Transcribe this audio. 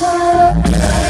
inside.